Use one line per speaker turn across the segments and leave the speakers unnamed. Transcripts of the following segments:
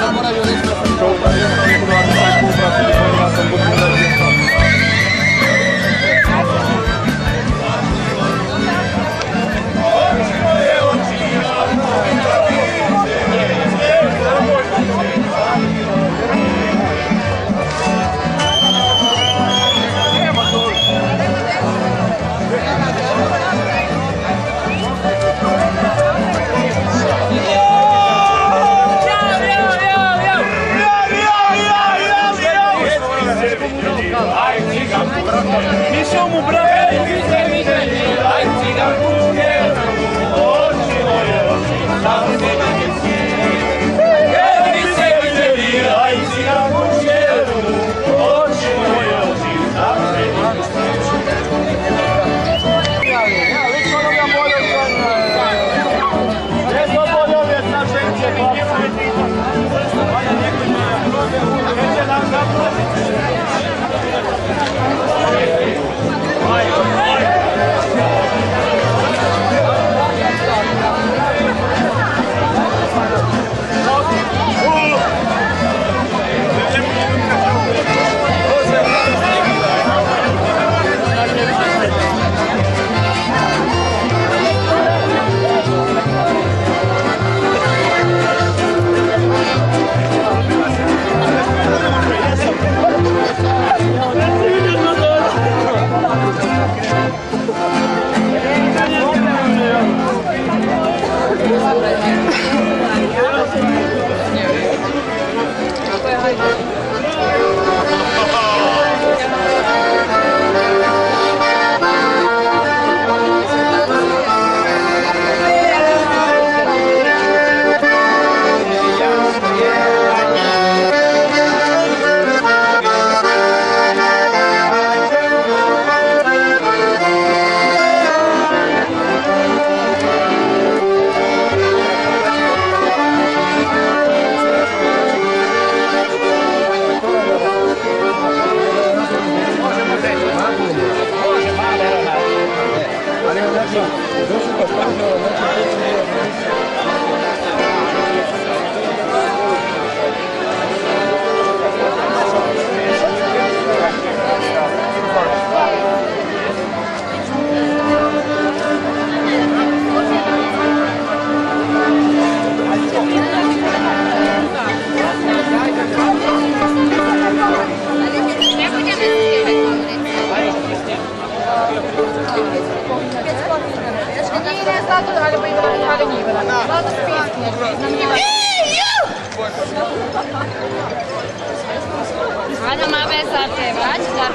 Zamorają jeszcze. Thank uh, you. Thank you. Hajde, ma bez za te, vrać, da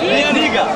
Minha liga!